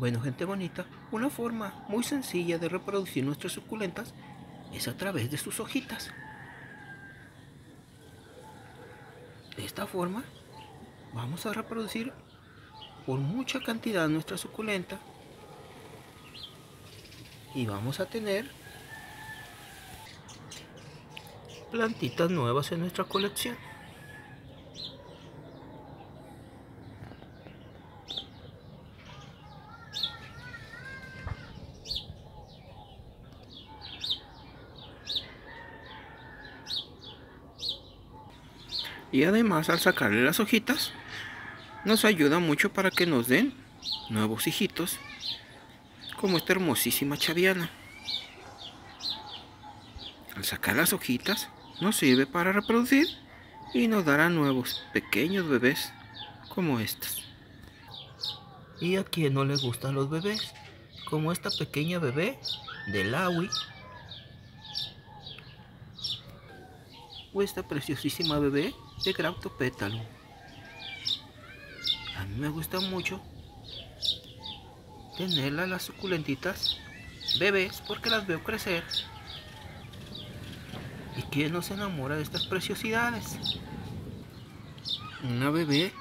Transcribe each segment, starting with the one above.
Bueno, gente bonita, una forma muy sencilla de reproducir nuestras suculentas es a través de sus hojitas. De esta forma, vamos a reproducir por mucha cantidad nuestra suculenta y vamos a tener plantitas nuevas en nuestra colección. Y además al sacarle las hojitas nos ayuda mucho para que nos den nuevos hijitos como esta hermosísima chaviana. Al sacar las hojitas nos sirve para reproducir y nos dará nuevos pequeños bebés como estos. ¿Y a quien no le gustan los bebés? Como esta pequeña bebé de Laui o esta preciosísima bebé de Pétalo. A mí me gusta mucho tenerla las suculentitas bebés porque las veo crecer. ¿Y quién no se enamora de estas preciosidades? Una bebé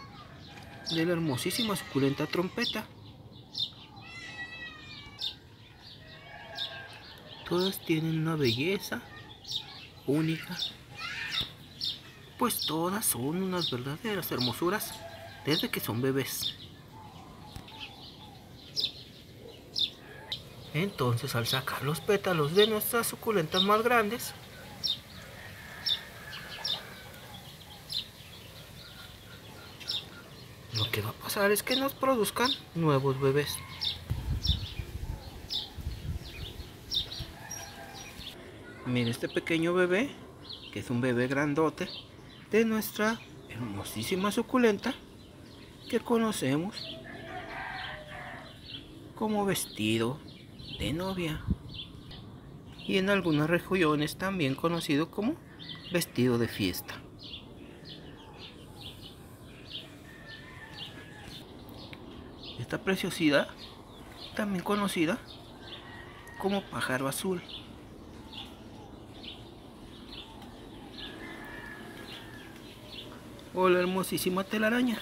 de la hermosísima suculenta trompeta. Todas tienen una belleza única pues todas son unas verdaderas hermosuras desde que son bebés. Entonces al sacar los pétalos de nuestras suculentas más grandes, lo que va a pasar es que nos produzcan nuevos bebés. Mire este pequeño bebé, que es un bebé grandote, de nuestra hermosísima suculenta que conocemos como vestido de novia y en algunas regiones también conocido como vestido de fiesta. Esta preciosidad también conocida como pájaro azul. O la hermosísima telaraña.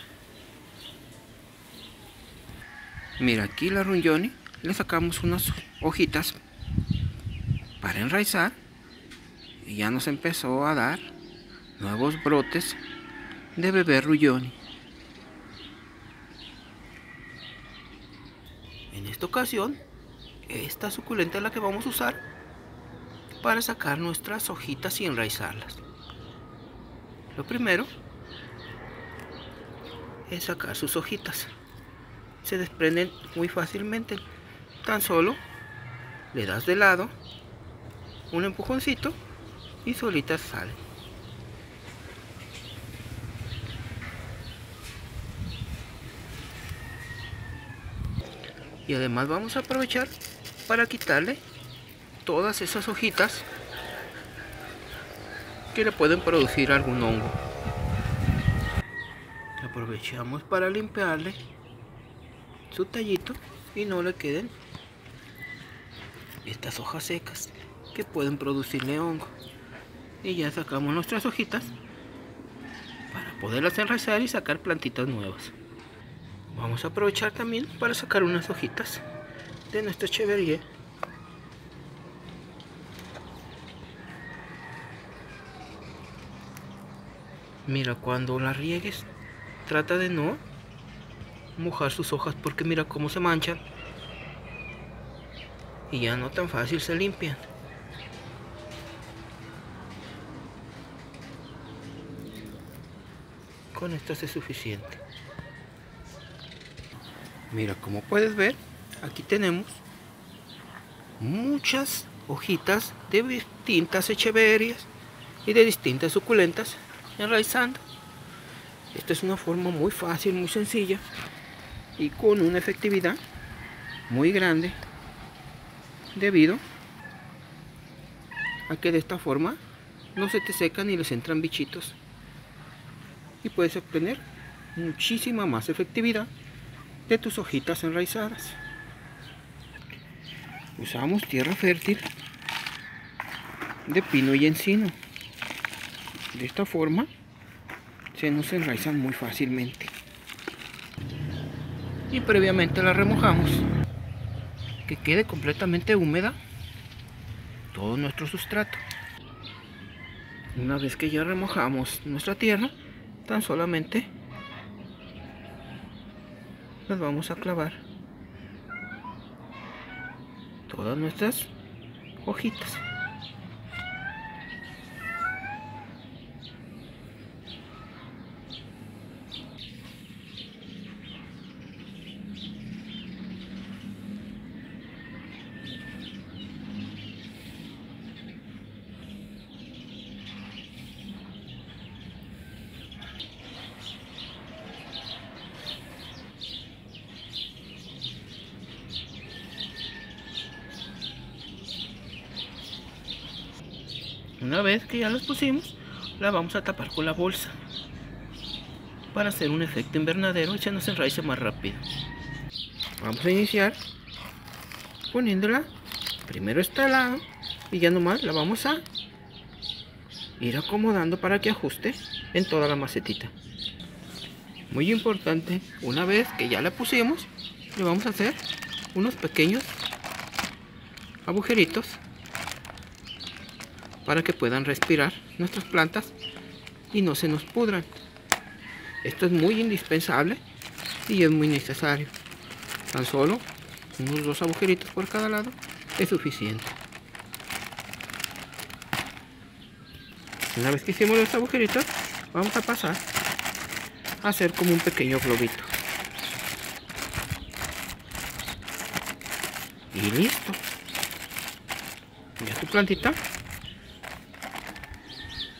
Mira, aquí la runjoni le sacamos unas hojitas para enraizar y ya nos empezó a dar nuevos brotes de bebé rulloni. En esta ocasión, esta suculenta es la que vamos a usar para sacar nuestras hojitas y enraizarlas. Lo primero es sacar sus hojitas. Se desprenden muy fácilmente. Tan solo le das de lado un empujoncito y solitas salen. Y además vamos a aprovechar para quitarle todas esas hojitas que le pueden producir algún hongo aprovechamos para limpiarle su tallito y no le queden estas hojas secas que pueden producirle hongo. Y ya sacamos nuestras hojitas para poderlas enraizar y sacar plantitas nuevas. Vamos a aprovechar también para sacar unas hojitas de nuestra chevería mira cuando la riegues trata de no mojar sus hojas porque mira cómo se manchan. Y ya no tan fácil se limpian. Con esto es suficiente. Mira como puedes ver aquí tenemos muchas hojitas de distintas echeverias y de distintas suculentas enraizando esta es una forma muy fácil, muy sencilla y con una efectividad muy grande debido a que de esta forma no se te secan ni les entran bichitos y puedes obtener muchísima más efectividad de tus hojitas enraizadas. usamos tierra fértil de pino y encino. De esta forma se nos enraizan muy fácilmente. Y previamente la remojamos. Que quede completamente húmeda todo nuestro sustrato. Una vez que ya remojamos nuestra tierra, tan solamente las vamos a clavar todas nuestras hojitas. Una vez que ya las pusimos, la vamos a tapar con la bolsa para hacer un efecto invernadero y se nos más rápido. Vamos a iniciar poniéndola primero este lado y ya nomás la vamos a ir acomodando para que ajuste en toda la macetita. Muy importante, una vez que ya la pusimos, le vamos a hacer unos pequeños agujeritos para que puedan respirar nuestras plantas y no se nos pudran. Esto es muy indispensable y es muy necesario. Tan solo unos dos agujeritos por cada lado es suficiente. Una vez que hicimos los agujeritos, vamos a pasar a hacer como un pequeño globito. Y listo. Ya tu plantita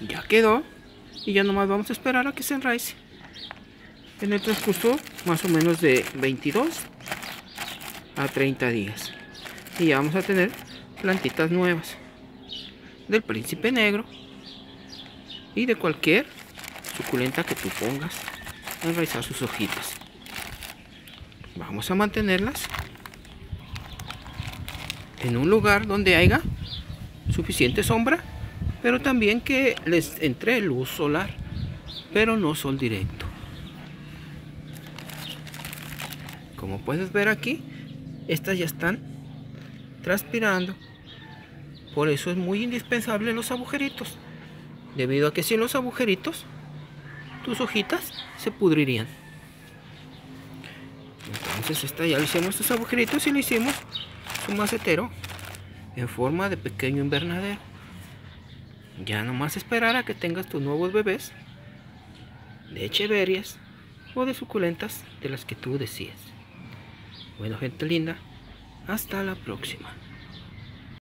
ya quedó. Y ya nomás vamos a esperar a que se enraice. En el transcurso más o menos de 22 a 30 días. Y ya vamos a tener plantitas nuevas. Del príncipe negro. Y de cualquier suculenta que tú pongas a enraizar sus hojitas. Vamos a mantenerlas en un lugar donde haya suficiente sombra pero también que les entre luz solar, pero no sol directo. Como puedes ver aquí, estas ya están transpirando. Por eso es muy indispensable los agujeritos, debido a que sin los agujeritos, tus hojitas se pudrirían. Entonces esta ya le hicimos estos agujeritos y le hicimos un macetero en forma de pequeño invernadero. Ya nomás esperar a que tengas tus nuevos bebés de echeverias o de suculentas de las que tú decías. Bueno, gente linda, hasta la próxima.